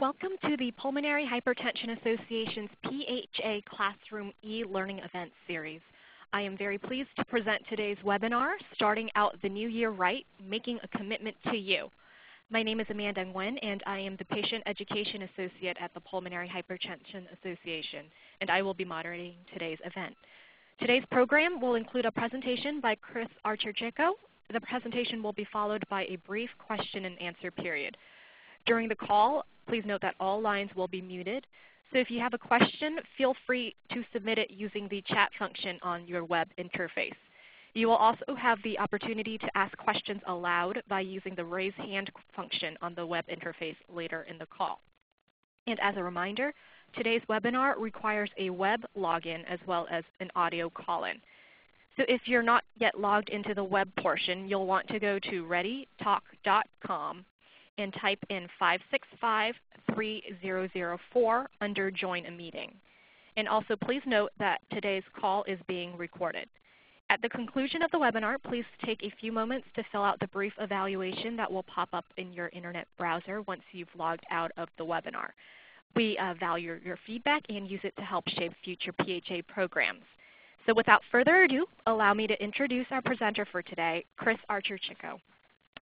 Welcome to the Pulmonary Hypertension Association's PHA Classroom e-learning event series. I am very pleased to present today's webinar, Starting Out the New Year Right, Making a Commitment to You. My name is Amanda Nguyen, and I am the Patient Education Associate at the Pulmonary Hypertension Association, and I will be moderating today's event. Today's program will include a presentation by Chris Archer-Chicko. The presentation will be followed by a brief question and answer period. During the call, Please note that all lines will be muted. So if you have a question, feel free to submit it using the chat function on your web interface. You will also have the opportunity to ask questions aloud by using the raise hand function on the web interface later in the call. And as a reminder, today's webinar requires a web login as well as an audio call-in. So if you're not yet logged into the web portion, you'll want to go to readytalk.com and type in 565-3004 under Join a Meeting. And also please note that today's call is being recorded. At the conclusion of the webinar, please take a few moments to fill out the brief evaluation that will pop up in your Internet browser once you've logged out of the webinar. We uh, value your feedback and use it to help shape future PHA programs. So without further ado, allow me to introduce our presenter for today, Chris Archer-Chicko.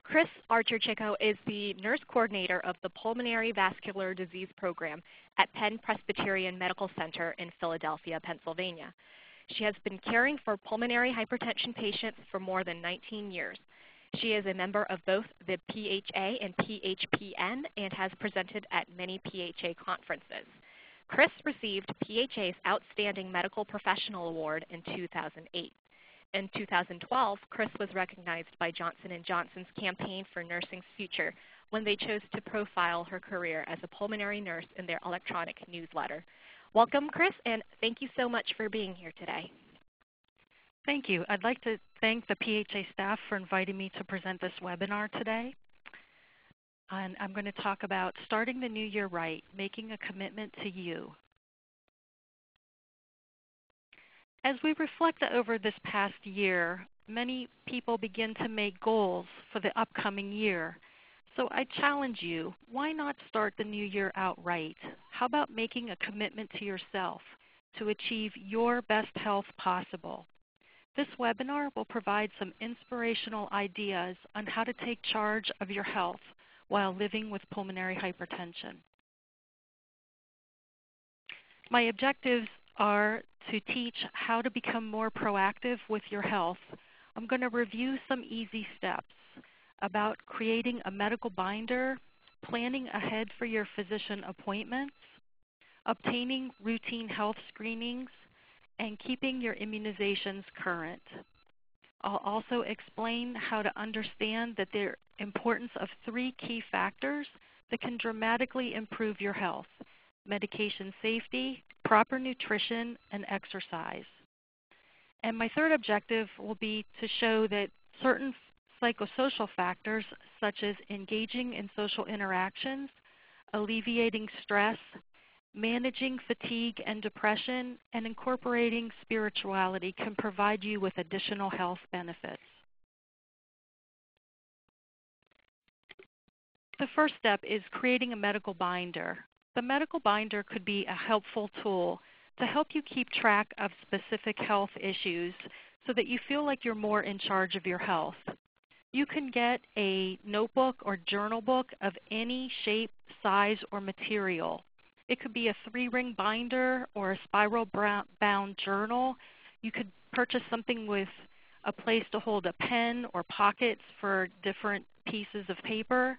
Chris Archer-Chicko is the nurse coordinator of the Pulmonary Vascular Disease Program at Penn Presbyterian Medical Center in Philadelphia, Pennsylvania. She has been caring for pulmonary hypertension patients for more than 19 years. She is a member of both the PHA and PHPN and has presented at many PHA conferences. Chris received PHA's Outstanding Medical Professional Award in 2008. In 2012, Chris was recognized by Johnson & Johnson's Campaign for Nursing's Future when they chose to profile her career as a pulmonary nurse in their electronic newsletter. Welcome, Chris, and thank you so much for being here today. Thank you. I'd like to thank the PHA staff for inviting me to present this webinar today. And I'm going to talk about starting the new year right, making a commitment to you. As we reflect over this past year, many people begin to make goals for the upcoming year. So I challenge you, why not start the new year out right? How about making a commitment to yourself to achieve your best health possible? This webinar will provide some inspirational ideas on how to take charge of your health while living with pulmonary hypertension. My objectives are to teach how to become more proactive with your health, I'm going to review some easy steps about creating a medical binder, planning ahead for your physician appointments, obtaining routine health screenings, and keeping your immunizations current. I'll also explain how to understand that the importance of three key factors that can dramatically improve your health, medication safety, proper nutrition, and exercise. And my third objective will be to show that certain psychosocial factors such as engaging in social interactions, alleviating stress, managing fatigue and depression, and incorporating spirituality can provide you with additional health benefits. The first step is creating a medical binder. The medical binder could be a helpful tool to help you keep track of specific health issues so that you feel like you're more in charge of your health. You can get a notebook or journal book of any shape, size, or material. It could be a three-ring binder or a spiral bound journal. You could purchase something with a place to hold a pen or pockets for different pieces of paper.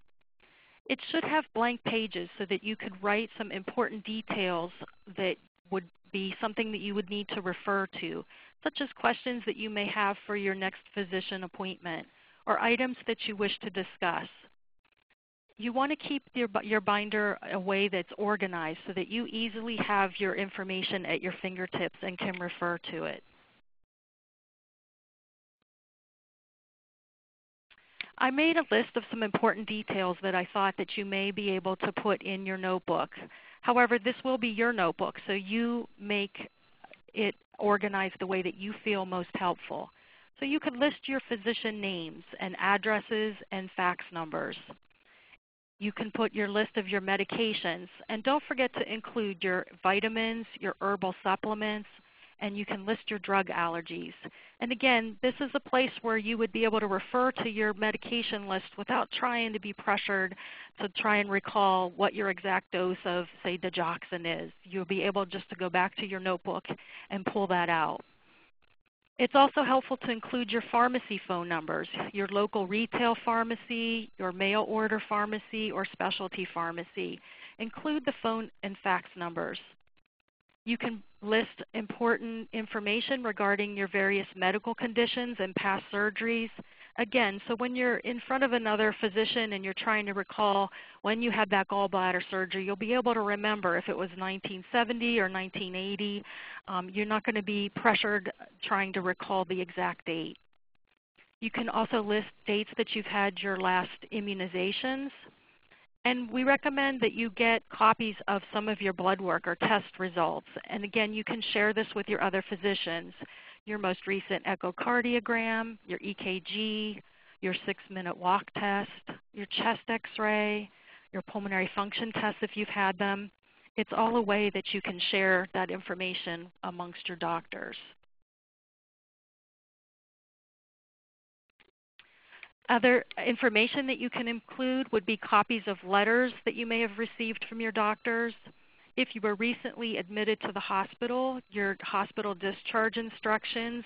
It should have blank pages so that you could write some important details that would be something that you would need to refer to, such as questions that you may have for your next physician appointment or items that you wish to discuss. You want to keep your, your binder a way that's organized so that you easily have your information at your fingertips and can refer to it. I made a list of some important details that I thought that you may be able to put in your notebook. However, this will be your notebook, so you make it organized the way that you feel most helpful. So you could list your physician names and addresses and fax numbers. You can put your list of your medications. And don't forget to include your vitamins, your herbal supplements, and you can list your drug allergies. And again, this is a place where you would be able to refer to your medication list without trying to be pressured to try and recall what your exact dose of, say, digoxin is. You'll be able just to go back to your notebook and pull that out. It's also helpful to include your pharmacy phone numbers, your local retail pharmacy, your mail order pharmacy, or specialty pharmacy. Include the phone and fax numbers. You can list important information regarding your various medical conditions and past surgeries. Again, so when you're in front of another physician and you're trying to recall when you had that gallbladder surgery, you'll be able to remember if it was 1970 or 1980. Um, you're not going to be pressured trying to recall the exact date. You can also list dates that you've had your last immunizations. And we recommend that you get copies of some of your blood work or test results. And again, you can share this with your other physicians. Your most recent echocardiogram, your EKG, your six-minute walk test, your chest x-ray, your pulmonary function tests if you've had them. It's all a way that you can share that information amongst your doctors. Other information that you can include would be copies of letters that you may have received from your doctors. If you were recently admitted to the hospital, your hospital discharge instructions,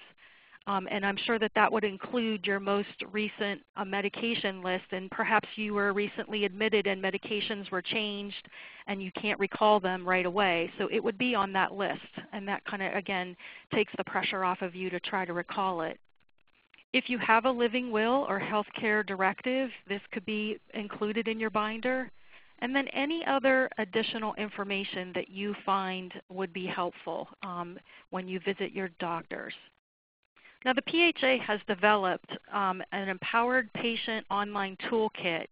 um, and I'm sure that that would include your most recent uh, medication list and perhaps you were recently admitted and medications were changed and you can't recall them right away. So it would be on that list and that kind of again takes the pressure off of you to try to recall it. If you have a living will or healthcare directive, this could be included in your binder. And then any other additional information that you find would be helpful um, when you visit your doctors. Now the PHA has developed um, an empowered patient online toolkit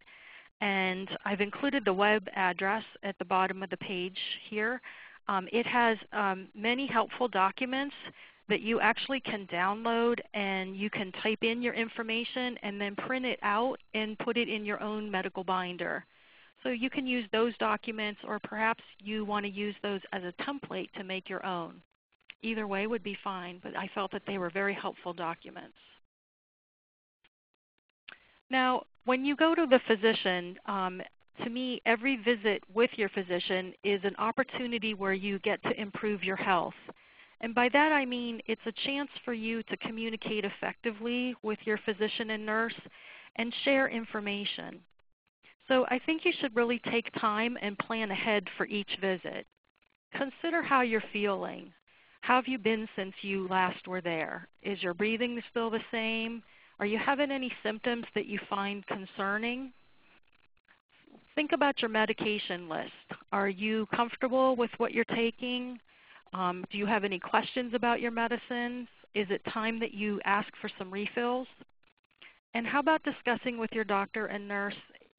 and I've included the web address at the bottom of the page here. Um, it has um, many helpful documents that you actually can download and you can type in your information and then print it out and put it in your own medical binder. So you can use those documents or perhaps you want to use those as a template to make your own. Either way would be fine, but I felt that they were very helpful documents. Now, when you go to the physician, um, to me, every visit with your physician is an opportunity where you get to improve your health. And by that I mean it's a chance for you to communicate effectively with your physician and nurse and share information. So I think you should really take time and plan ahead for each visit. Consider how you're feeling. How have you been since you last were there? Is your breathing still the same? Are you having any symptoms that you find concerning? Think about your medication list. Are you comfortable with what you're taking? Um, do you have any questions about your medicines? Is it time that you ask for some refills? And how about discussing with your doctor and nurse,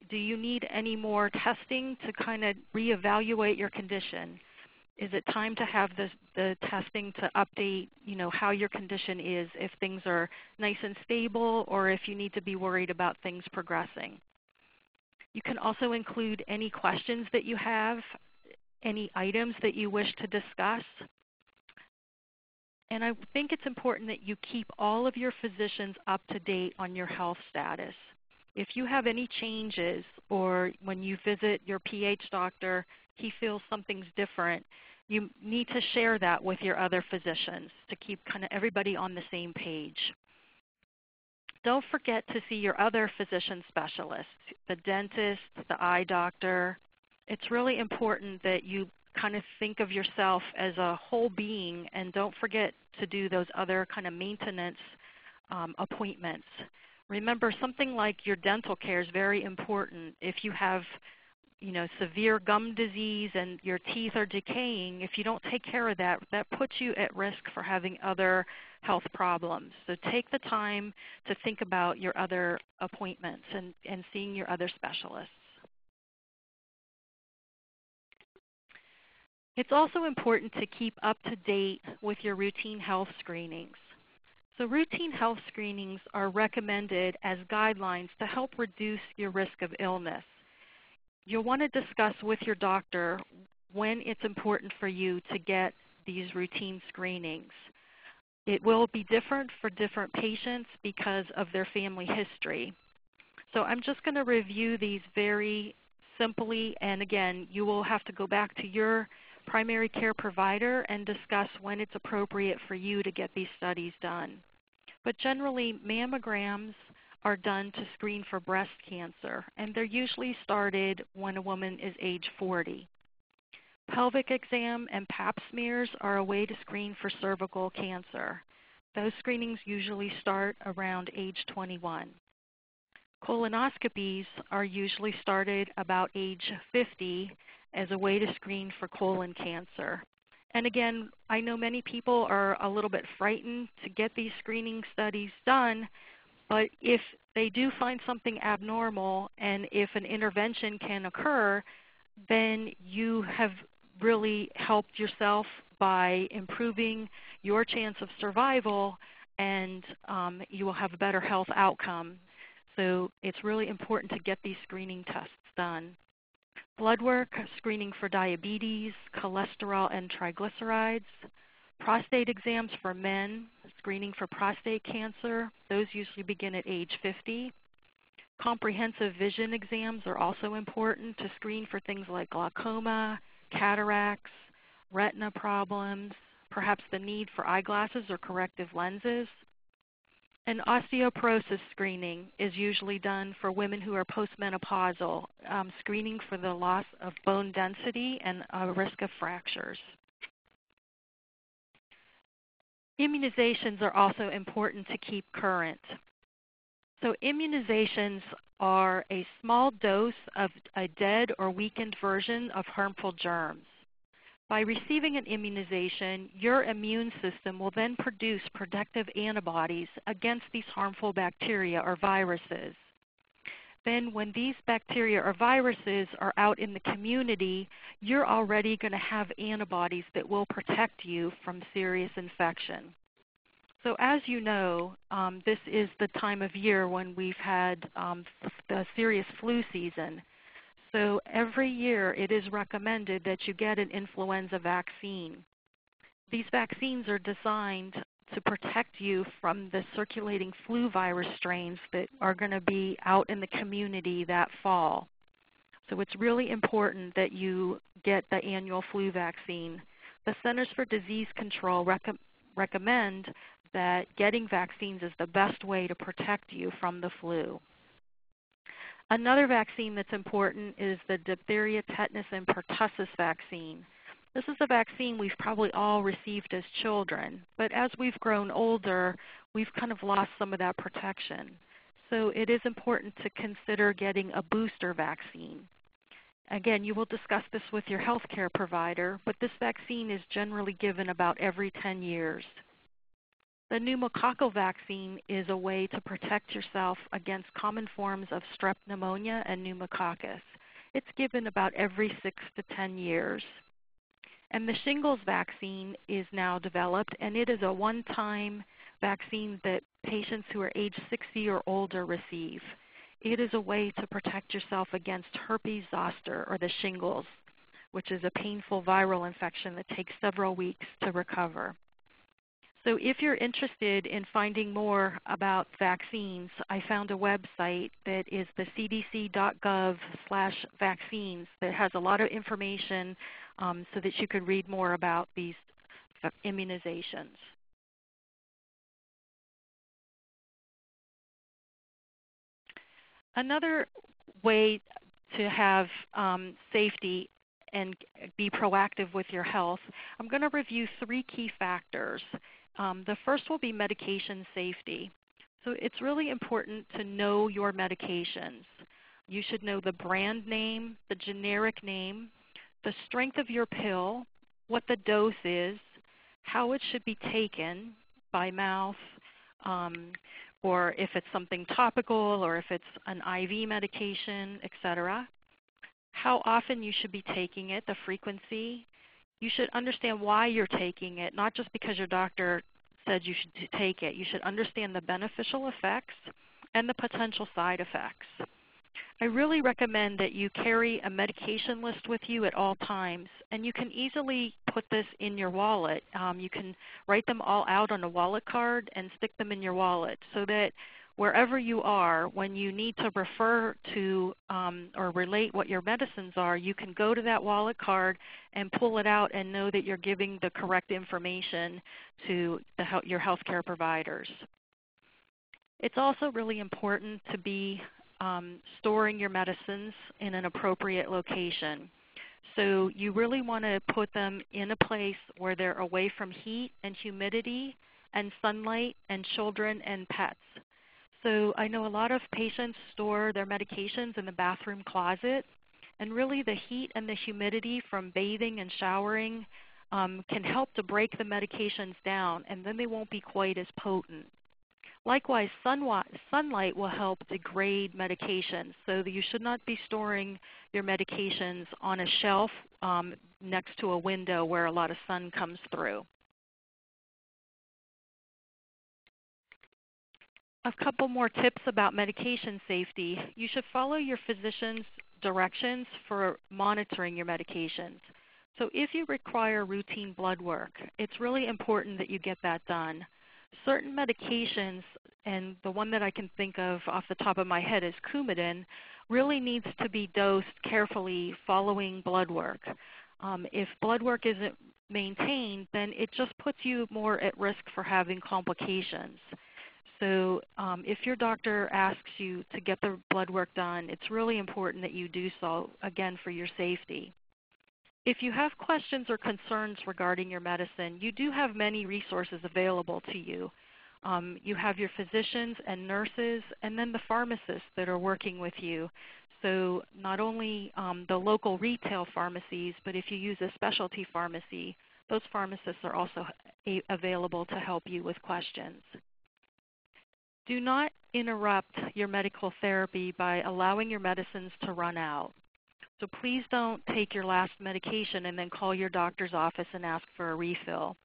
do you need any more testing to kind of reevaluate your condition? Is it time to have the, the testing to update you know, how your condition is if things are nice and stable or if you need to be worried about things progressing? You can also include any questions that you have any items that you wish to discuss. And I think it's important that you keep all of your physicians up to date on your health status. If you have any changes or when you visit your PH doctor, he feels something's different, you need to share that with your other physicians to keep kind of everybody on the same page. Don't forget to see your other physician specialists, the dentist, the eye doctor, it's really important that you kind of think of yourself as a whole being and don't forget to do those other kind of maintenance um, appointments. Remember something like your dental care is very important. If you have you know, severe gum disease and your teeth are decaying, if you don't take care of that, that puts you at risk for having other health problems. So take the time to think about your other appointments and, and seeing your other specialists. It's also important to keep up to date with your routine health screenings. So routine health screenings are recommended as guidelines to help reduce your risk of illness. you'll want to discuss with your doctor when it's important for you to get these routine screenings. It will be different for different patients because of their family history. So I'm just going to review these very simply, and again, you will have to go back to your primary care provider and discuss when it's appropriate for you to get these studies done. But generally, mammograms are done to screen for breast cancer, and they're usually started when a woman is age 40. Pelvic exam and pap smears are a way to screen for cervical cancer. Those screenings usually start around age 21. Colonoscopies are usually started about age 50 as a way to screen for colon cancer. And again, I know many people are a little bit frightened to get these screening studies done, but if they do find something abnormal and if an intervention can occur, then you have really helped yourself by improving your chance of survival and um, you will have a better health outcome. So it's really important to get these screening tests done. Blood work, screening for diabetes, cholesterol and triglycerides. Prostate exams for men, screening for prostate cancer. Those usually begin at age 50. Comprehensive vision exams are also important to screen for things like glaucoma, cataracts, retina problems, perhaps the need for eyeglasses or corrective lenses. And osteoporosis screening is usually done for women who are postmenopausal, um, screening for the loss of bone density and a risk of fractures. Immunizations are also important to keep current. So immunizations are a small dose of a dead or weakened version of harmful germs. By receiving an immunization, your immune system will then produce protective antibodies against these harmful bacteria or viruses. Then when these bacteria or viruses are out in the community, you're already going to have antibodies that will protect you from serious infection. So as you know, um, this is the time of year when we've had um, the serious flu season. So every year it is recommended that you get an influenza vaccine. These vaccines are designed to protect you from the circulating flu virus strains that are going to be out in the community that fall. So it's really important that you get the annual flu vaccine. The Centers for Disease Control rec recommend that getting vaccines is the best way to protect you from the flu. Another vaccine that's important is the diphtheria, tetanus, and pertussis vaccine. This is a vaccine we've probably all received as children, but as we've grown older, we've kind of lost some of that protection. So it is important to consider getting a booster vaccine. Again, you will discuss this with your healthcare provider, but this vaccine is generally given about every 10 years. The pneumococcal vaccine is a way to protect yourself against common forms of strep pneumonia and pneumococcus. It's given about every 6 to 10 years. And the shingles vaccine is now developed, and it is a one-time vaccine that patients who are age 60 or older receive. It is a way to protect yourself against herpes zoster or the shingles, which is a painful viral infection that takes several weeks to recover. So if you're interested in finding more about vaccines, I found a website that is the cdc.gov slash vaccines that has a lot of information um, so that you can read more about these immunizations. Another way to have um, safety and be proactive with your health, I'm going to review three key factors um, the first will be medication safety. So it's really important to know your medications. You should know the brand name, the generic name, the strength of your pill, what the dose is, how it should be taken by mouth, um, or if it's something topical or if it's an IV medication, etc. How often you should be taking it, the frequency, you should understand why you're taking it, not just because your doctor said you should take it. You should understand the beneficial effects and the potential side effects. I really recommend that you carry a medication list with you at all times. And you can easily put this in your wallet. Um, you can write them all out on a wallet card and stick them in your wallet so that wherever you are, when you need to refer to um, or relate what your medicines are, you can go to that wallet card and pull it out and know that you're giving the correct information to the, your healthcare providers. It's also really important to be um, storing your medicines in an appropriate location. So you really want to put them in a place where they're away from heat and humidity and sunlight and children and pets. So I know a lot of patients store their medications in the bathroom closet, and really the heat and the humidity from bathing and showering um, can help to break the medications down, and then they won't be quite as potent. Likewise, sunlight will help degrade medications, so you should not be storing your medications on a shelf um, next to a window where a lot of sun comes through. A couple more tips about medication safety. You should follow your physician's directions for monitoring your medications. So if you require routine blood work, it's really important that you get that done. Certain medications, and the one that I can think of off the top of my head is Coumadin, really needs to be dosed carefully following blood work. Um, if blood work isn't maintained, then it just puts you more at risk for having complications. So um, if your doctor asks you to get the blood work done, it's really important that you do so, again, for your safety. If you have questions or concerns regarding your medicine, you do have many resources available to you. Um, you have your physicians and nurses and then the pharmacists that are working with you. So not only um, the local retail pharmacies, but if you use a specialty pharmacy, those pharmacists are also available to help you with questions. Do not interrupt your medical therapy by allowing your medicines to run out. So please don't take your last medication and then call your doctor's office and ask for a refill.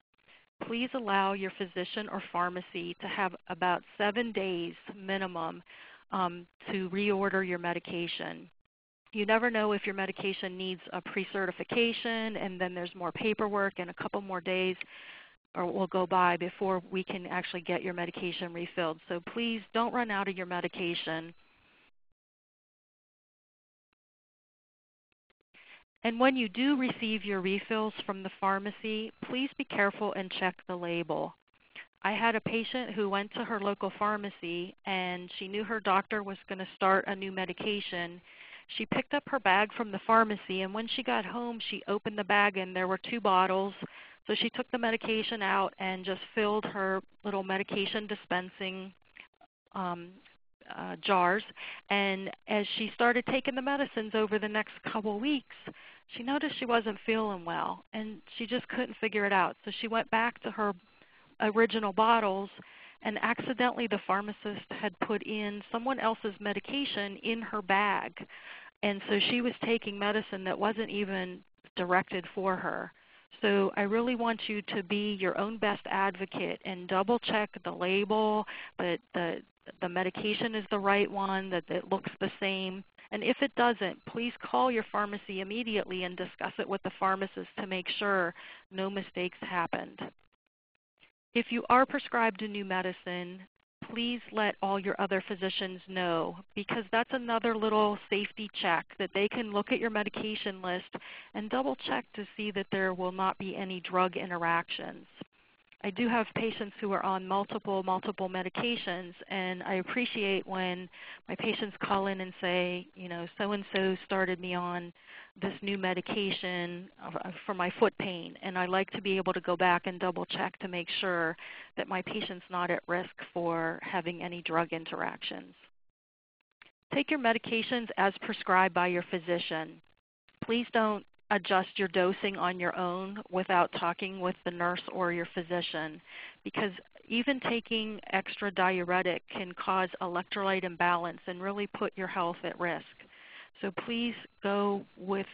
Please allow your physician or pharmacy to have about seven days minimum um, to reorder your medication. You never know if your medication needs a pre-certification and then there's more paperwork and a couple more days or will go by before we can actually get your medication refilled. So please don't run out of your medication. And when you do receive your refills from the pharmacy, please be careful and check the label. I had a patient who went to her local pharmacy and she knew her doctor was going to start a new medication. She picked up her bag from the pharmacy and when she got home she opened the bag and there were two bottles so she took the medication out and just filled her little medication dispensing um, uh, jars. And as she started taking the medicines over the next couple weeks, she noticed she wasn't feeling well, and she just couldn't figure it out. So she went back to her original bottles, and accidentally the pharmacist had put in someone else's medication in her bag. And so she was taking medicine that wasn't even directed for her. So I really want you to be your own best advocate and double check the label, that the, the medication is the right one, that it looks the same. And if it doesn't, please call your pharmacy immediately and discuss it with the pharmacist to make sure no mistakes happened. If you are prescribed a new medicine, please let all your other physicians know because that's another little safety check that they can look at your medication list and double check to see that there will not be any drug interactions. I do have patients who are on multiple, multiple medications, and I appreciate when my patients call in and say, you know, so-and-so started me on this new medication for my foot pain, and I like to be able to go back and double check to make sure that my patient's not at risk for having any drug interactions. Take your medications as prescribed by your physician. Please don't adjust your dosing on your own without talking with the nurse or your physician because even taking extra diuretic can cause electrolyte imbalance and really put your health at risk. So please go with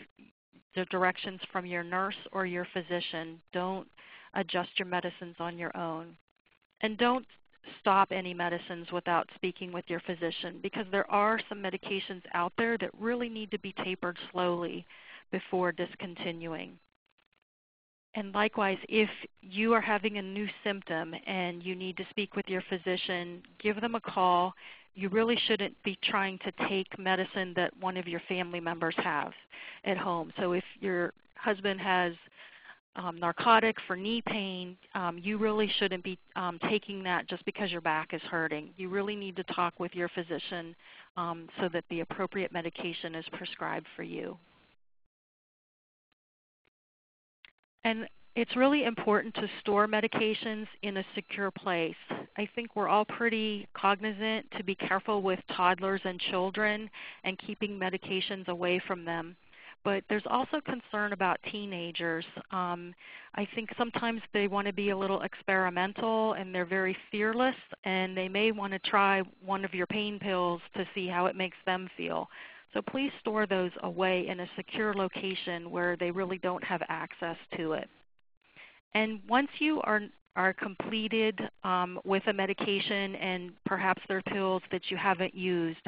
the directions from your nurse or your physician. Don't adjust your medicines on your own. And don't stop any medicines without speaking with your physician because there are some medications out there that really need to be tapered slowly before discontinuing. And likewise, if you are having a new symptom and you need to speak with your physician, give them a call. You really shouldn't be trying to take medicine that one of your family members have at home. So if your husband has um, narcotic for knee pain, um, you really shouldn't be um, taking that just because your back is hurting. You really need to talk with your physician um, so that the appropriate medication is prescribed for you. And it's really important to store medications in a secure place. I think we're all pretty cognizant to be careful with toddlers and children and keeping medications away from them. But there's also concern about teenagers. Um, I think sometimes they want to be a little experimental and they're very fearless and they may want to try one of your pain pills to see how it makes them feel. So please store those away in a secure location where they really don't have access to it. And once you are, are completed um, with a medication and perhaps there are pills that you haven't used,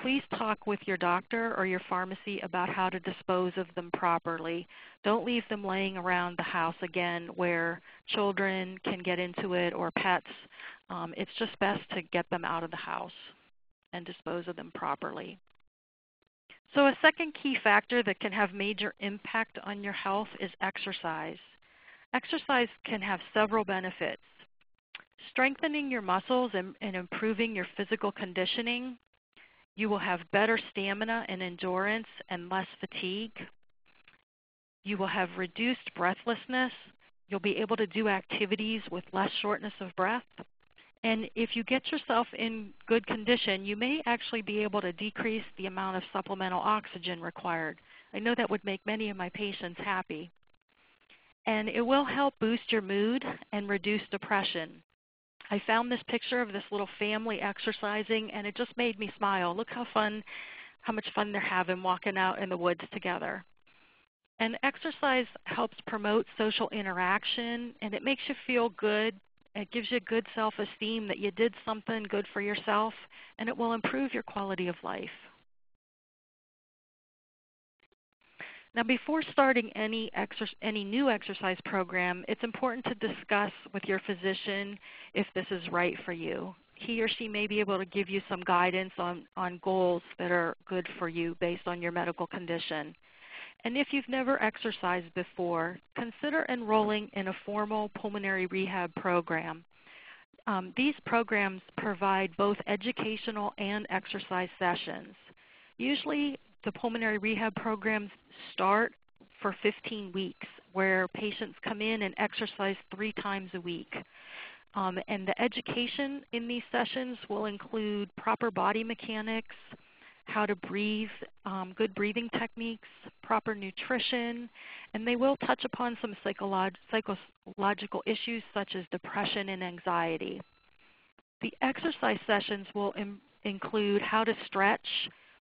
please talk with your doctor or your pharmacy about how to dispose of them properly. Don't leave them laying around the house again where children can get into it or pets. Um, it's just best to get them out of the house and dispose of them properly. So a second key factor that can have major impact on your health is exercise. Exercise can have several benefits. Strengthening your muscles and, and improving your physical conditioning. You will have better stamina and endurance and less fatigue. You will have reduced breathlessness. You'll be able to do activities with less shortness of breath. And if you get yourself in good condition, you may actually be able to decrease the amount of supplemental oxygen required. I know that would make many of my patients happy. And it will help boost your mood and reduce depression. I found this picture of this little family exercising and it just made me smile. Look how fun, how much fun they're having walking out in the woods together. And exercise helps promote social interaction and it makes you feel good it gives you good self-esteem that you did something good for yourself, and it will improve your quality of life. Now before starting any, any new exercise program, it's important to discuss with your physician if this is right for you. He or she may be able to give you some guidance on, on goals that are good for you based on your medical condition. And if you've never exercised before, consider enrolling in a formal pulmonary rehab program. Um, these programs provide both educational and exercise sessions. Usually the pulmonary rehab programs start for 15 weeks where patients come in and exercise three times a week. Um, and the education in these sessions will include proper body mechanics, how to breathe, um, good breathing techniques, proper nutrition, and they will touch upon some psycholog psychological issues such as depression and anxiety. The exercise sessions will include how to stretch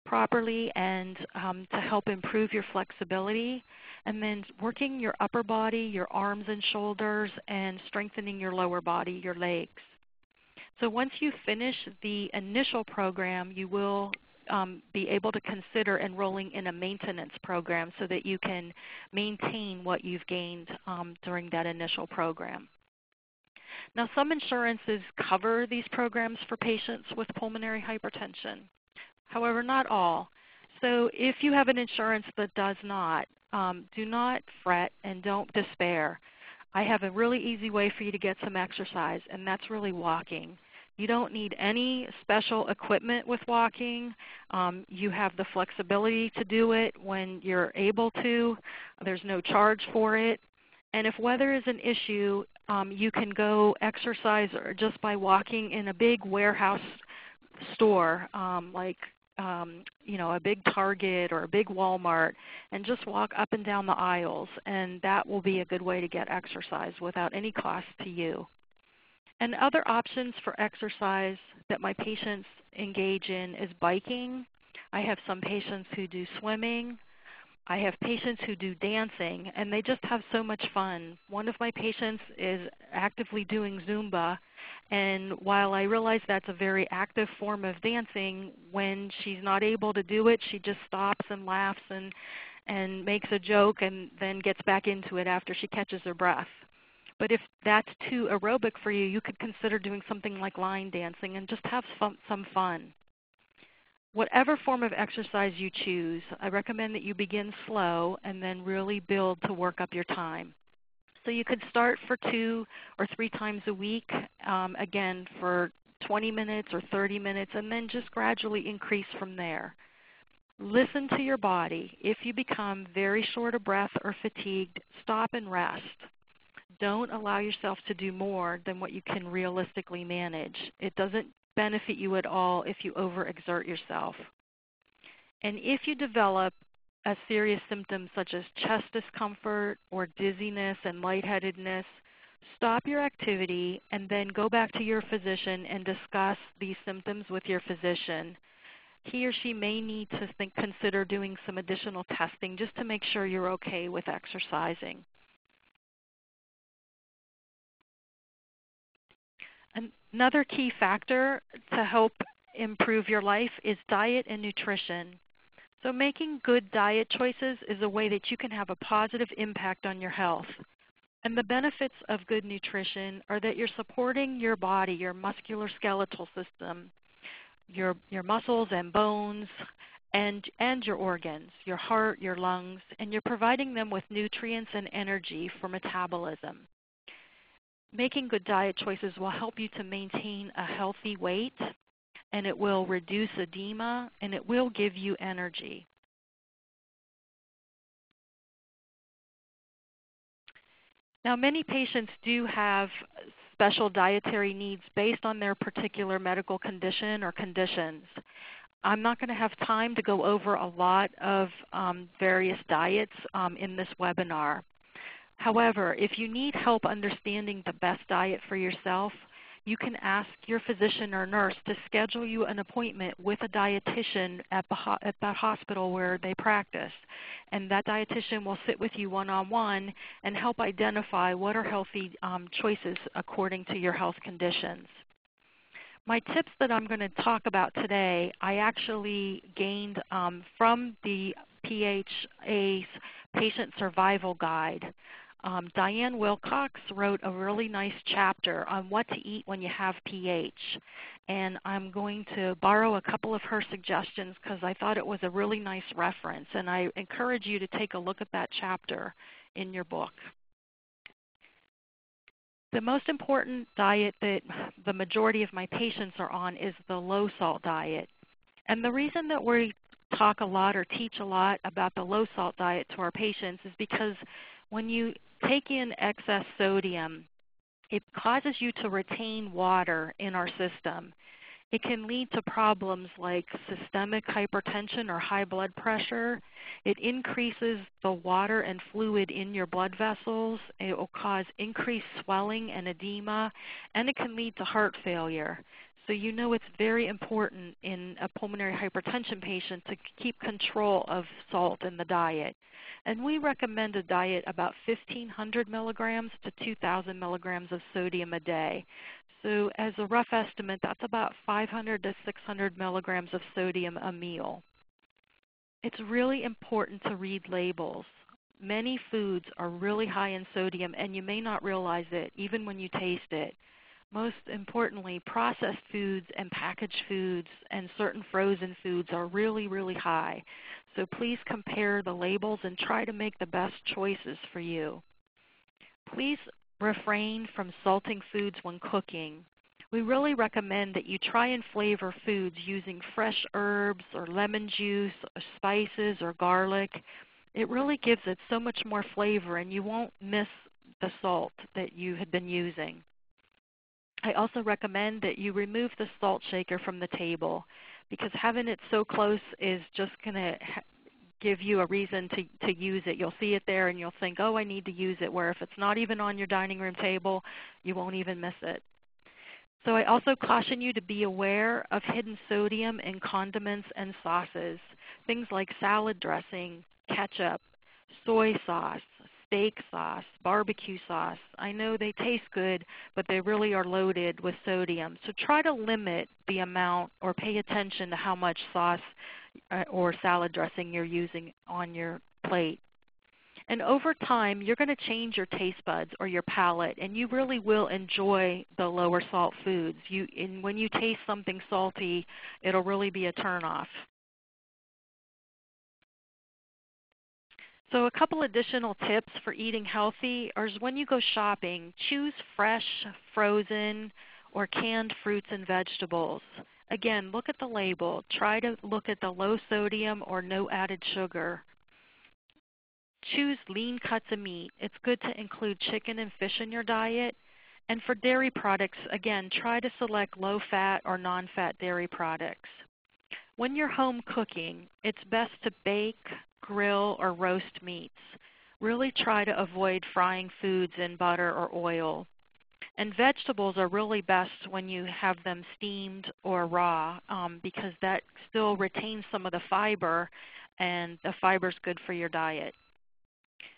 properly and um, to help improve your flexibility, and then working your upper body, your arms and shoulders, and strengthening your lower body, your legs. So once you finish the initial program, you will um, be able to consider enrolling in a maintenance program so that you can maintain what you've gained um, during that initial program. Now some insurances cover these programs for patients with pulmonary hypertension. However, not all. So if you have an insurance that does not, um, do not fret and don't despair. I have a really easy way for you to get some exercise, and that's really walking. You don't need any special equipment with walking. Um, you have the flexibility to do it when you're able to. There's no charge for it. And if weather is an issue, um, you can go exercise or just by walking in a big warehouse store um, like um, you know, a big Target or a big Walmart and just walk up and down the aisles and that will be a good way to get exercise without any cost to you. And other options for exercise that my patients engage in is biking. I have some patients who do swimming. I have patients who do dancing, and they just have so much fun. One of my patients is actively doing Zumba, And while I realize that's a very active form of dancing, when she's not able to do it, she just stops and laughs and, and makes a joke and then gets back into it after she catches her breath. But if that's too aerobic for you, you could consider doing something like line dancing and just have some, fun. Whatever form of exercise you choose, I recommend that you begin slow and then really build to work up your time. So you could start for two or three times a week, um, again for 20 minutes or 30 minutes, and then just gradually increase from there. Listen to your body. If you become very short of breath or fatigued, stop and rest. Don't allow yourself to do more than what you can realistically manage. It doesn't benefit you at all if you overexert yourself. And if you develop a serious symptom such as chest discomfort or dizziness and lightheadedness, stop your activity and then go back to your physician and discuss these symptoms with your physician. He or she may need to think, consider doing some additional testing just to make sure you're okay with exercising. Another key factor to help improve your life is diet and nutrition. So making good diet choices is a way that you can have a positive impact on your health. And the benefits of good nutrition are that you're supporting your body, your musculoskeletal system, your, your muscles and bones, and, and your organs, your heart, your lungs, and you're providing them with nutrients and energy for metabolism. Making good diet choices will help you to maintain a healthy weight and it will reduce edema, and it will give you energy. Now many patients do have special dietary needs based on their particular medical condition or conditions. I'm not going to have time to go over a lot of um, various diets um, in this webinar. However, if you need help understanding the best diet for yourself, you can ask your physician or nurse to schedule you an appointment with a dietitian at, at that hospital where they practice. And that dietitian will sit with you one-on-one -on -one and help identify what are healthy um, choices according to your health conditions. My tips that I'm going to talk about today, I actually gained um, from the PHA's Patient Survival Guide. Um, Diane Wilcox wrote a really nice chapter on what to eat when you have PH. And I'm going to borrow a couple of her suggestions because I thought it was a really nice reference. And I encourage you to take a look at that chapter in your book. The most important diet that the majority of my patients are on is the low salt diet. And the reason that we talk a lot or teach a lot about the low salt diet to our patients is because when you take in excess sodium, it causes you to retain water in our system. It can lead to problems like systemic hypertension or high blood pressure. It increases the water and fluid in your blood vessels. It will cause increased swelling and edema, and it can lead to heart failure. So you know it's very important in a pulmonary hypertension patient to keep control of salt in the diet. And we recommend a diet about 1,500 milligrams to 2,000 milligrams of sodium a day. So as a rough estimate, that's about 500 to 600 milligrams of sodium a meal. It's really important to read labels. Many foods are really high in sodium and you may not realize it even when you taste it. Most importantly, processed foods and packaged foods and certain frozen foods are really, really high. So please compare the labels and try to make the best choices for you. Please refrain from salting foods when cooking. We really recommend that you try and flavor foods using fresh herbs or lemon juice or spices or garlic. It really gives it so much more flavor and you won't miss the salt that you had been using. I also recommend that you remove the salt shaker from the table because having it so close is just going to give you a reason to, to use it. You'll see it there and you'll think, oh, I need to use it, where if it's not even on your dining room table, you won't even miss it. So I also caution you to be aware of hidden sodium in condiments and sauces, things like salad dressing, ketchup, soy sauce, steak sauce, barbecue sauce. I know they taste good, but they really are loaded with sodium. So try to limit the amount or pay attention to how much sauce uh, or salad dressing you're using on your plate. And over time, you're going to change your taste buds or your palate, and you really will enjoy the lower salt foods. You, and when you taste something salty, it'll really be a turnoff. So a couple additional tips for eating healthy is when you go shopping, choose fresh, frozen, or canned fruits and vegetables. Again, look at the label. Try to look at the low sodium or no added sugar. Choose lean cuts of meat. It's good to include chicken and fish in your diet. And for dairy products, again, try to select low-fat or non-fat dairy products. When you're home cooking, it's best to bake, grill, or roast meats. Really try to avoid frying foods in butter or oil. And vegetables are really best when you have them steamed or raw um, because that still retains some of the fiber and the fiber is good for your diet.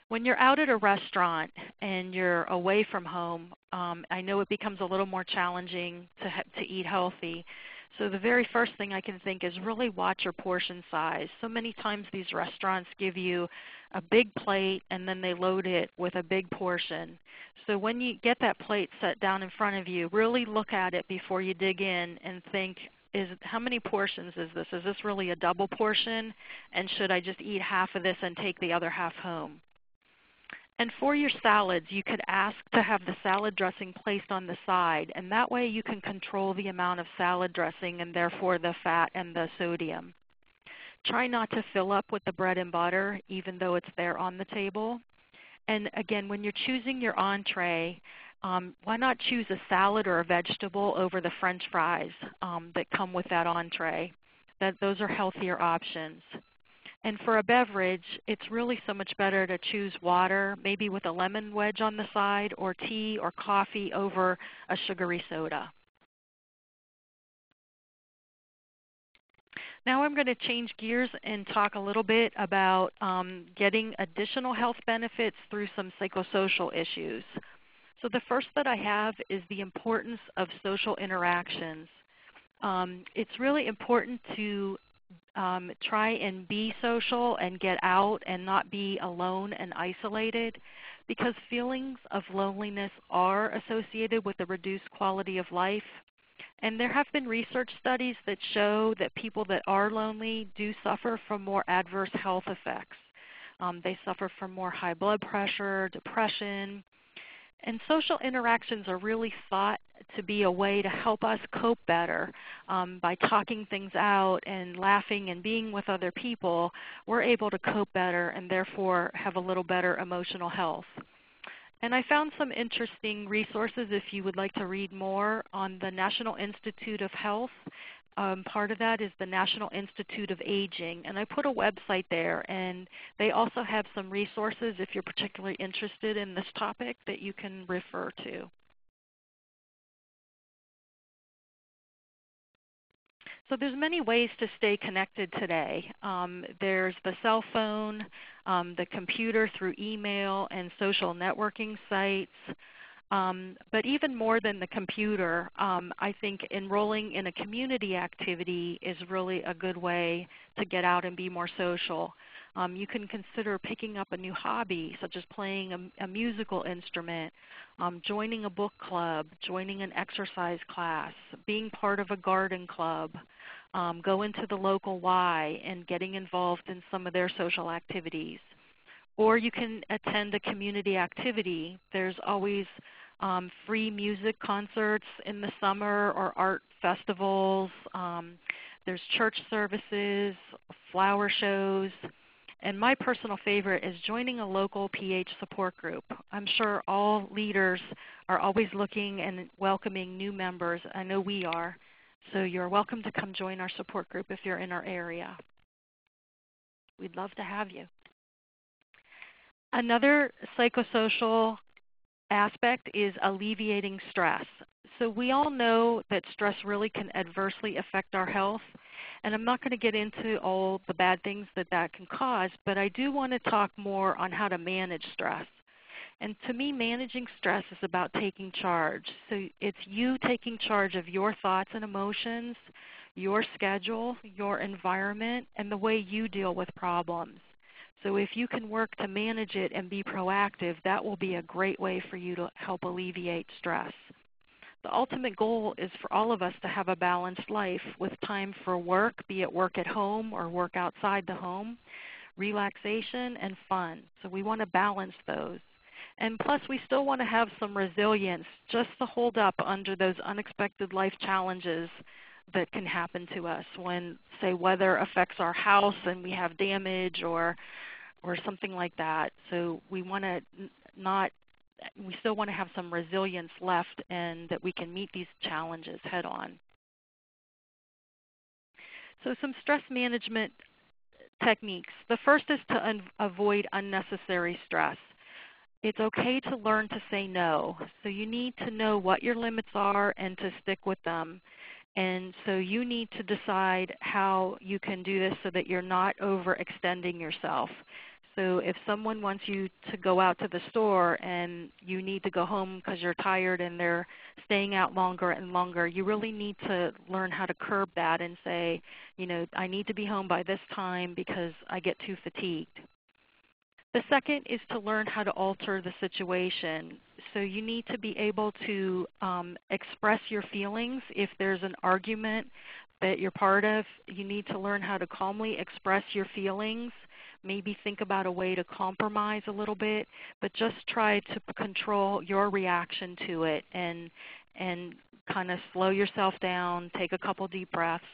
When you're out at a restaurant and you're away from home, um, I know it becomes a little more challenging to, to eat healthy. So the very first thing I can think is really watch your portion size. So many times these restaurants give you a big plate and then they load it with a big portion. So when you get that plate set down in front of you, really look at it before you dig in and think, is how many portions is this? Is this really a double portion? And should I just eat half of this and take the other half home? And for your salads, you could ask to have the salad dressing placed on the side, and that way you can control the amount of salad dressing and therefore the fat and the sodium. Try not to fill up with the bread and butter even though it's there on the table. And again, when you're choosing your entree, um, why not choose a salad or a vegetable over the french fries um, that come with that entree? That, those are healthier options. And for a beverage, it's really so much better to choose water, maybe with a lemon wedge on the side, or tea or coffee over a sugary soda. Now I'm going to change gears and talk a little bit about um, getting additional health benefits through some psychosocial issues. So the first that I have is the importance of social interactions. Um, it's really important to um, try and be social and get out and not be alone and isolated because feelings of loneliness are associated with a reduced quality of life. And there have been research studies that show that people that are lonely do suffer from more adverse health effects. Um, they suffer from more high blood pressure, depression, and social interactions are really thought to be a way to help us cope better um, by talking things out and laughing and being with other people. We're able to cope better and therefore have a little better emotional health. And I found some interesting resources if you would like to read more on the National Institute of Health um, part of that is the National Institute of Aging. And I put a website there, and they also have some resources if you're particularly interested in this topic that you can refer to. So there's many ways to stay connected today. Um, there's the cell phone, um, the computer through email and social networking sites. Um, but even more than the computer, um, I think enrolling in a community activity is really a good way to get out and be more social. Um, you can consider picking up a new hobby, such as playing a, a musical instrument, um, joining a book club, joining an exercise class, being part of a garden club, um, going to the local Y and getting involved in some of their social activities. Or you can attend a community activity. There's always um, free music concerts in the summer or art festivals. Um, there's church services, flower shows. And my personal favorite is joining a local PH support group. I'm sure all leaders are always looking and welcoming new members. I know we are. So you're welcome to come join our support group if you're in our area. We'd love to have you. Another psychosocial aspect is alleviating stress. So we all know that stress really can adversely affect our health. And I'm not going to get into all the bad things that that can cause, but I do want to talk more on how to manage stress. And to me, managing stress is about taking charge. So it's you taking charge of your thoughts and emotions, your schedule, your environment, and the way you deal with problems. So if you can work to manage it and be proactive, that will be a great way for you to help alleviate stress. The ultimate goal is for all of us to have a balanced life with time for work, be it work at home or work outside the home, relaxation, and fun. So we want to balance those. And plus, we still want to have some resilience just to hold up under those unexpected life challenges that can happen to us when, say, weather affects our house and we have damage or or something like that. So we want to not we still want to have some resilience left and that we can meet these challenges head on. So some stress management techniques. The first is to un avoid unnecessary stress it's okay to learn to say no. So you need to know what your limits are and to stick with them. And so you need to decide how you can do this so that you're not overextending yourself. So if someone wants you to go out to the store and you need to go home because you're tired and they're staying out longer and longer, you really need to learn how to curb that and say, you know, I need to be home by this time because I get too fatigued. The second is to learn how to alter the situation. So you need to be able to um, express your feelings. If there's an argument that you're part of, you need to learn how to calmly express your feelings. Maybe think about a way to compromise a little bit, but just try to control your reaction to it and and kind of slow yourself down, take a couple deep breaths,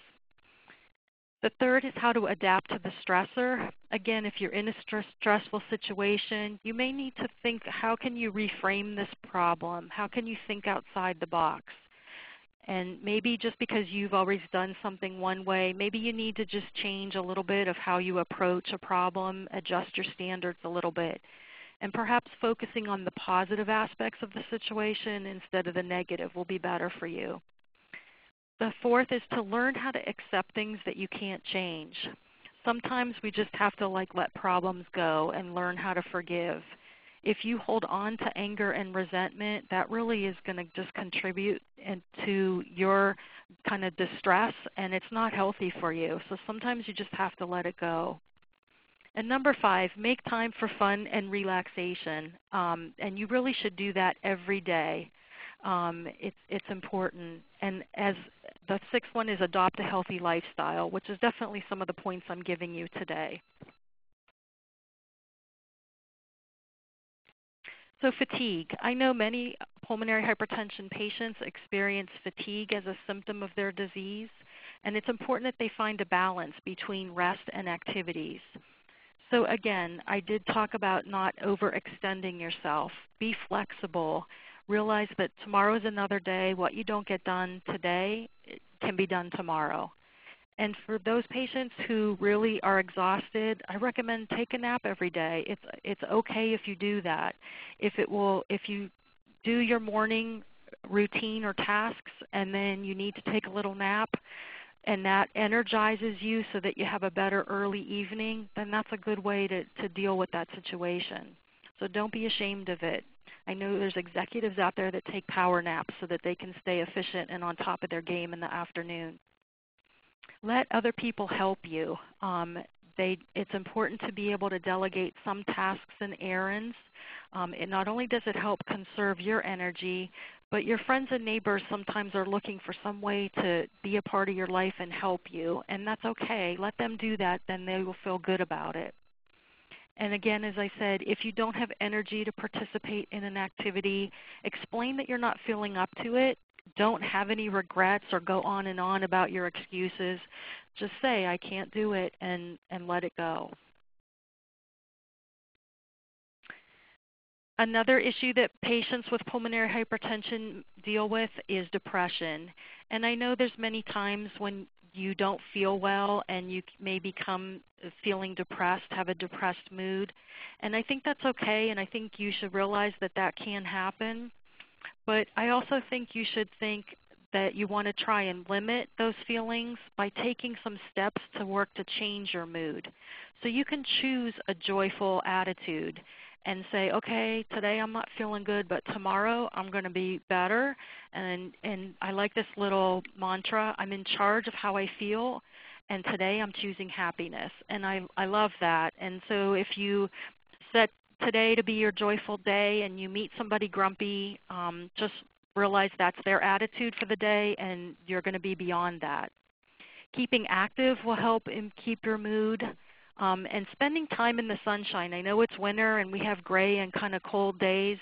the third is how to adapt to the stressor. Again, if you're in a stress, stressful situation, you may need to think how can you reframe this problem? How can you think outside the box? And maybe just because you've always done something one way, maybe you need to just change a little bit of how you approach a problem, adjust your standards a little bit. And perhaps focusing on the positive aspects of the situation instead of the negative will be better for you. The fourth is to learn how to accept things that you can't change. Sometimes we just have to like let problems go and learn how to forgive. If you hold on to anger and resentment, that really is going to just contribute to your kind of distress and it's not healthy for you. So sometimes you just have to let it go. And number five, make time for fun and relaxation. Um, and you really should do that every day um, it's, it's important. And as the sixth one is adopt a healthy lifestyle, which is definitely some of the points I'm giving you today. So fatigue. I know many pulmonary hypertension patients experience fatigue as a symptom of their disease, and it's important that they find a balance between rest and activities. So again, I did talk about not overextending yourself. Be flexible realize that tomorrow is another day. What you don't get done today can be done tomorrow. And for those patients who really are exhausted, I recommend take a nap every day. It's it's okay if you do that. If it will if you do your morning routine or tasks and then you need to take a little nap and that energizes you so that you have a better early evening, then that's a good way to, to deal with that situation. So don't be ashamed of it. I know there's executives out there that take power naps so that they can stay efficient and on top of their game in the afternoon. Let other people help you. Um, they, it's important to be able to delegate some tasks and errands. Um, it not only does it help conserve your energy, but your friends and neighbors sometimes are looking for some way to be a part of your life and help you, and that's okay. Let them do that, then they will feel good about it. And again, as I said, if you don't have energy to participate in an activity, explain that you're not feeling up to it. Don't have any regrets or go on and on about your excuses. Just say, I can't do it, and, and let it go. Another issue that patients with pulmonary hypertension deal with is depression. And I know there's many times when you don't feel well and you may become uh, feeling depressed, have a depressed mood. And I think that's okay and I think you should realize that that can happen. But I also think you should think that you want to try and limit those feelings by taking some steps to work to change your mood. So you can choose a joyful attitude. And say, okay, today I'm not feeling good, but tomorrow I'm going to be better. And, and I like this little mantra, I'm in charge of how I feel, and today I'm choosing happiness. And I, I love that. And so if you set today to be your joyful day and you meet somebody grumpy, um, just realize that's their attitude for the day and you're going to be beyond that. Keeping active will help keep your mood. Um, and spending time in the sunshine. I know it's winter and we have gray and kind of cold days,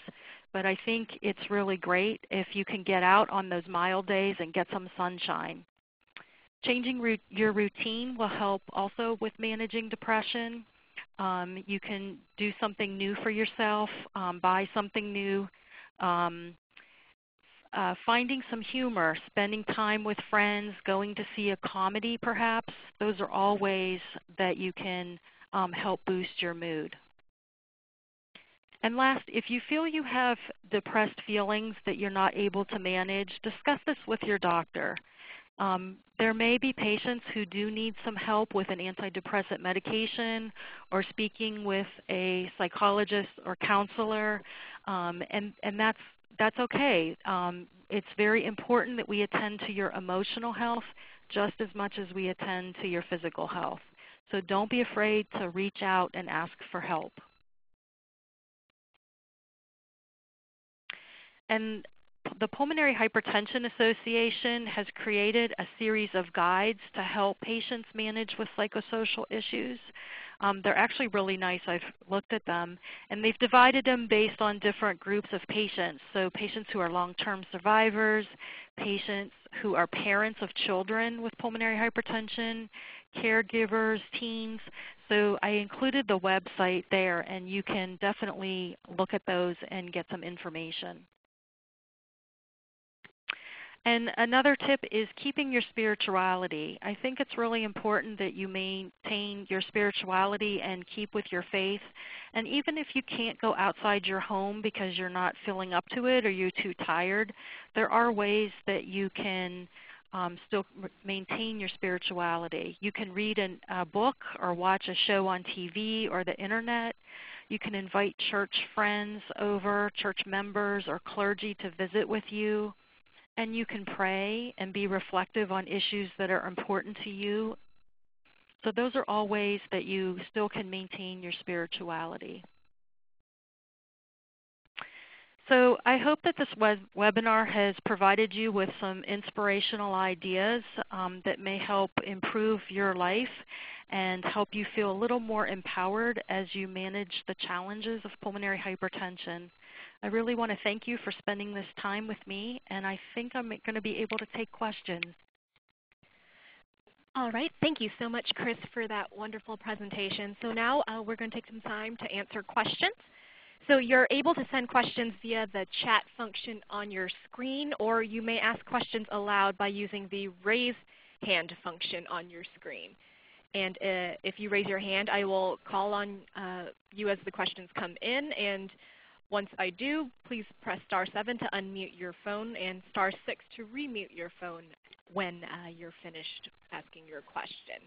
but I think it's really great if you can get out on those mild days and get some sunshine. Changing your routine will help also with managing depression. Um, you can do something new for yourself, um, buy something new, um, uh, finding some humor, spending time with friends, going to see a comedy perhaps, those are all ways that you can um, help boost your mood. And last, if you feel you have depressed feelings that you're not able to manage, discuss this with your doctor. Um, there may be patients who do need some help with an antidepressant medication or speaking with a psychologist or counselor, um, and, and that's that's okay. Um, it's very important that we attend to your emotional health just as much as we attend to your physical health. So don't be afraid to reach out and ask for help. And the Pulmonary Hypertension Association has created a series of guides to help patients manage with psychosocial issues. Um, they're actually really nice. I've looked at them. And they've divided them based on different groups of patients. So patients who are long-term survivors, patients who are parents of children with pulmonary hypertension, caregivers, teens. So I included the website there, and you can definitely look at those and get some information. And another tip is keeping your spirituality. I think it's really important that you maintain your spirituality and keep with your faith. And even if you can't go outside your home because you're not feeling up to it or you're too tired, there are ways that you can um, still maintain your spirituality. You can read an, a book or watch a show on TV or the Internet. You can invite church friends over, church members or clergy to visit with you and you can pray and be reflective on issues that are important to you. So those are all ways that you still can maintain your spirituality. So I hope that this web webinar has provided you with some inspirational ideas um, that may help improve your life and help you feel a little more empowered as you manage the challenges of pulmonary hypertension. I really want to thank you for spending this time with me, and I think I'm going to be able to take questions. All right. Thank you so much, Chris, for that wonderful presentation. So now uh, we're going to take some time to answer questions. So you're able to send questions via the chat function on your screen, or you may ask questions aloud by using the raise hand function on your screen. And uh, if you raise your hand, I will call on uh, you as the questions come in, and once I do, please press star 7 to unmute your phone and star 6 to remute your phone when uh, you're finished asking your question.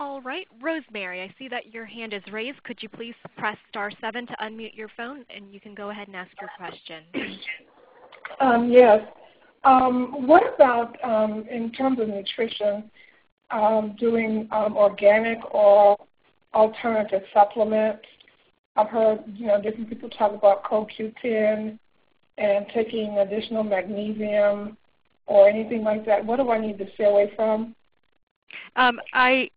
All right, Rosemary, I see that your hand is raised. Could you please press star 7 to unmute your phone and you can go ahead and ask your question. Um, yes. Um, what about um, in terms of nutrition, um, doing um, organic or alternative supplements? I've heard you know different people talk about CoQ10 and taking additional magnesium or anything like that. What do I need to stay away from? Um, I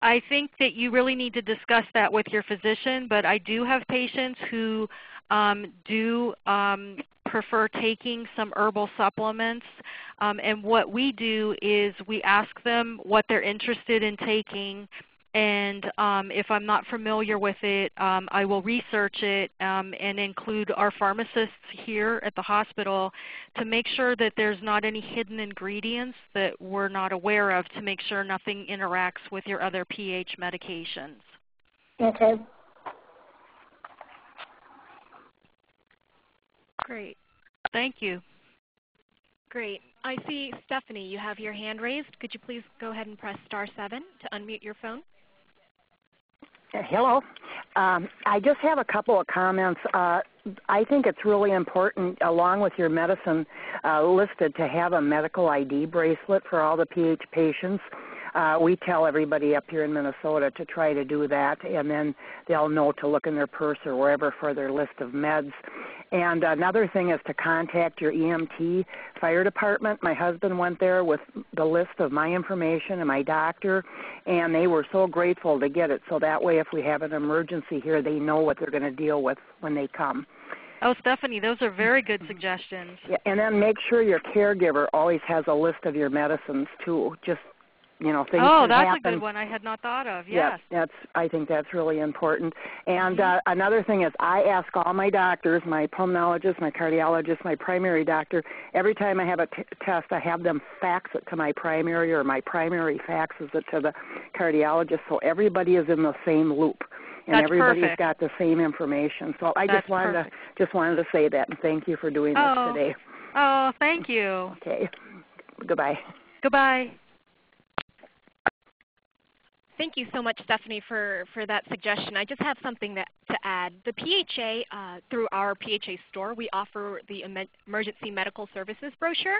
I think that you really need to discuss that with your physician. But I do have patients who um, do um, prefer taking some herbal supplements. Um, and what we do is we ask them what they're interested in taking and um, if I'm not familiar with it, um, I will research it um, and include our pharmacists here at the hospital to make sure that there's not any hidden ingredients that we're not aware of to make sure nothing interacts with your other PH medications. Okay. Great. Thank you. Great. I see Stephanie, you have your hand raised. Could you please go ahead and press star 7 to unmute your phone? Hello. Um, I just have a couple of comments. Uh, I think it's really important, along with your medicine uh, listed, to have a medical ID bracelet for all the PH patients. Uh, we tell everybody up here in Minnesota to try to do that, and then they'll know to look in their purse or wherever for their list of meds. And another thing is to contact your EMT fire department. My husband went there with the list of my information and my doctor, and they were so grateful to get it. So that way, if we have an emergency here, they know what they're going to deal with when they come. Oh, Stephanie, those are very good mm-hmm. suggestions. Yeah, and then make sure your caregiver always has a list of your medicines too, just you know things oh that that's happen. a good one i had not thought of yes yes that's i think that's really important and mm-hmm. uh, another thing is i ask all my doctors my pulmonologist my cardiologist my primary doctor every time i have a t- test i have them fax it to my primary or my primary faxes it to the cardiologist so everybody is in the same loop and That's everybody's perfect. got the same information. So I That's just wanted perfect. to just wanted to say that and thank you for doing Oh. this today. oh thank you Okay. Goodbye. goodbye Thank you so much, Stephanie, for, for that suggestion. I just have something that, to add. The PHA, uh, through our PHA store, we offer the Emergency Medical Services brochure,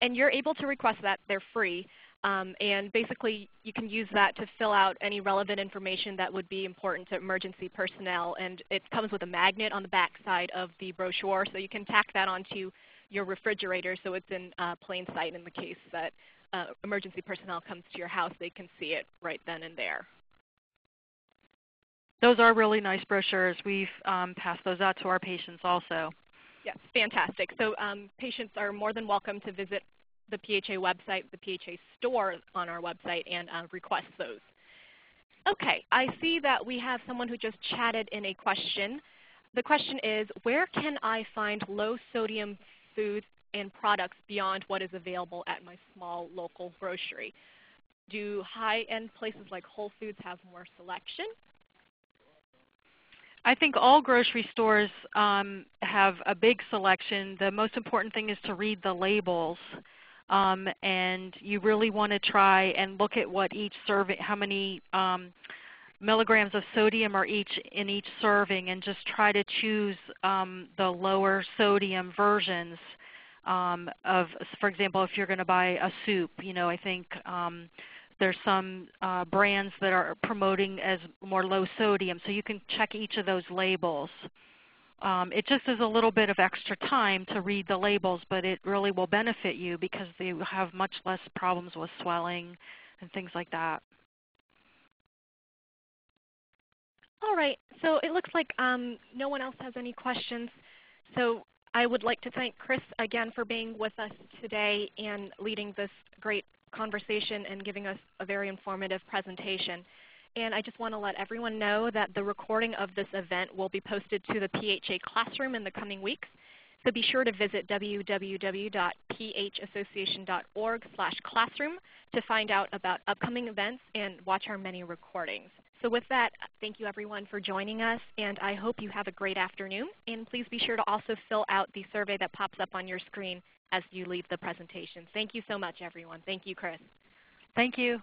and you're able to request that. They're free. Um, and basically, you can use that to fill out any relevant information that would be important to emergency personnel. And it comes with a magnet on the back side of the brochure, so you can tack that onto your refrigerator so it's in uh, plain sight in the case that uh, emergency personnel comes to your house, they can see it right then and there. those are really nice brochures we've um, passed those out to our patients also Yes, fantastic. So um, patients are more than welcome to visit the PHA website, the PHA store on our website, and uh, request those. Okay, I see that we have someone who just chatted in a question. The question is, where can I find low sodium foods and products beyond what is available at my small local grocery? Do high-end places like Whole Foods have more selection? I think all grocery stores um, have a big selection. The most important thing is to read the labels. Um, and you really want to try and look at what each serving, how many um, milligrams of sodium are each in each serving, and just try to choose um, the lower sodium versions um, of, for example, if you're going to buy a soup. You know, I think um, there's some uh, brands that are promoting as more low sodium, so you can check each of those labels. Um, it just is a little bit of extra time to read the labels, but it really will benefit you because they have much less problems with swelling and things like that. All right, so it looks like um, no one else has any questions. So I would like to thank Chris again for being with us today and leading this great conversation and giving us a very informative presentation. And I just want to let everyone know that the recording of this event will be posted to the PHA Classroom in the coming weeks. So be sure to visit www.phassociation.org slash classroom to find out about upcoming events and watch our many recordings. So with that, thank you everyone for joining us, and I hope you have a great afternoon. And please be sure to also fill out the survey that pops up on your screen as you leave the presentation. Thank you so much, everyone. Thank you, Chris. Thank you.